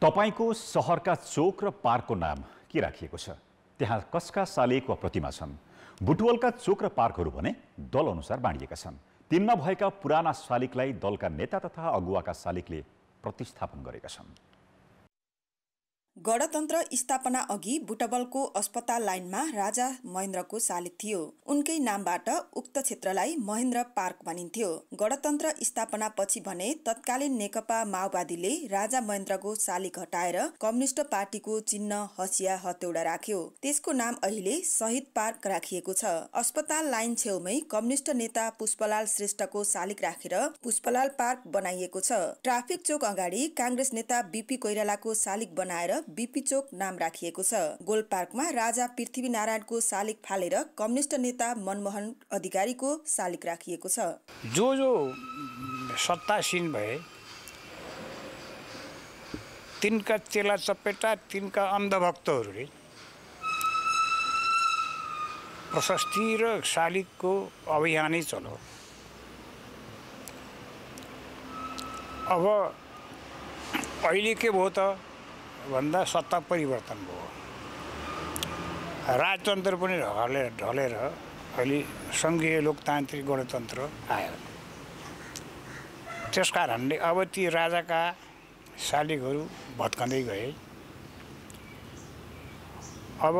तपाईँको सहरका चोक र पार्कको नाम के राखिएको छ? त्यहाँ कसका शालिग वा प्रतिमा छन्। बुटवलका चोक र पार्कहरू भने दल अनुसार बाँडिएका छन्। तिनमा भएका पुराना शालिगलाई दलका नेता तथा अगुवाका शालिगले प्रतिस्थापन गरेका छन्। गणतन्त्र स्थापना अघि बुटबलको अस्पताल लाइनमा राजा महेन्द्रको शालिग थियो। उनकै नामबाट उक्त क्षेत्रलाई महेन्द्र पार्क भनिन्थ्यो। गणतन्त्र स्थापना पछि भने तत्कालीन नेकपा माओवादीले राजा महेन्द्रको शालिग हटाएर कम्युनिष्ट पार्टीको चिन्ह हसिया हतौडा राख्यो। त्यसको नाम अहिले शहीद पार्क राखिएको छ। अस्पताल लाइन छेउमै कम्युनिष्ट नेता पुष्पलाल श्रेष्ठको शालिग राखेर पुष्पलाल पार्क बनाइएको छ। ट्राफिक चोक अगाडि काङ्ग्रेस नेता बिपी कोइरालाको शालिग बनाएर बिपी चोक नाम राखिएको छ। गोल पार्कमा राजा पृथ्वीनारायणको शालिग फालेर कम्युनिष्ट नेता मनमोहन अधिकारीको शालिग राखिएको छ। जो जो सत्तासीन भए तिनका चेला चपेटा तिनका अन्धभक्तहरूले प्रशस्ति र शालिगको अभियानै चलो। अब अहिले के भयो त? भन्दा सत्ता परिवर्तन भयो। राजतन्त्र पनि ढले ढलेर अहिले सङ्घीय लोकतान्त्रिक गणतन्त्र आयो। त्यस कारणले अब ती राजाका शालिगहरू भत्कँदै गए। अब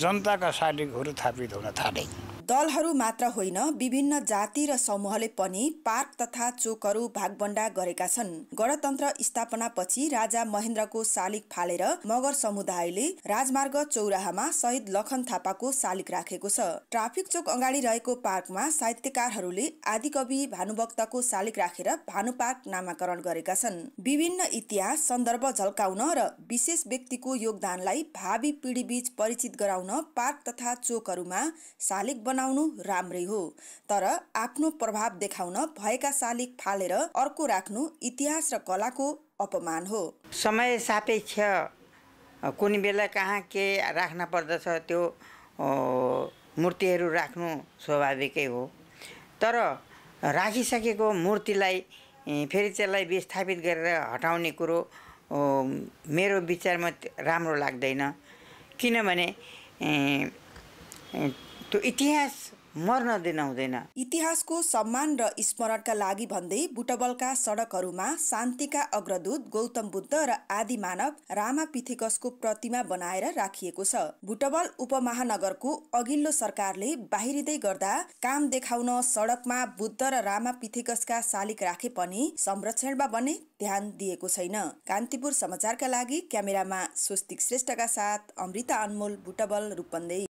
जनताका शालिगहरू थापित हुन थाले। दलहरू मात्र होइन विभिन्न जाति र समूहले पनि पार्क तथा चोकहरू भागबण्डा गरेका छन्। गणतन्त्र स्थापना पछि राजा महेन्द्रको शालिग फालेर मगर समुदायले राजमार्ग चौराहामा शहीद लखन थापाको शालिग राखेको छ। ट्राफिक चोक अगाडि रहेको पार्कमा साहित्यकारहरूले आदिकवि भानुभक्तको शालिग राखेर भानु पार्क नामाकरण गरेका छन्। विभिन्न इतिहास सन्दर्भ झल्काउन र विशेष व्यक्तिको योगदानलाई भावी पिँढीबीच परिचित गराउन पार्क तथा चोकहरूमा शालिग बना बनाउनु राम्रै हो। तर आफ्नो प्रभाव देखाउन भएका शालिग फालेर अर्को राख्नु इतिहास र कलाको अपमान हो। समय सापेक्ष कुनै बेला कहाँ के राख्न पर्दछ त्यो मूर्तिहरू राख्नु स्वाभाविकै हो। तर राखिसकेको मूर्तिलाई फेरि त्यसलाई विस्थापित गरेर हटाउने कुरो मेरो विचारमा राम्रो लाग्दैन। किनभने त्यो इतिहास मर्न दिन इतिहासको सम्मान र स्मरणका लागि भन्दै बुटबलका सडकहरूमा शान्तिका अग्रदूत गौतम बुद्ध र आदि मानव रामा पिथेकसको प्रतिमा बनाएर राखिएको छ। बुटबल उपमहानगरको अघिल्लो सरकारले बाहिरिँदै गर्दा काम देखाउन सडकमा बुद्ध र रामा पिथेकसका शालिग राखे पनि संरक्षणमा भने ध्यान दिएको छैन। कान्तिपुर समाचारका लागि क्यामेरामा स्वस्तिक श्रेष्ठका साथ अमृता अनमोल बुटबल रूपन्देही।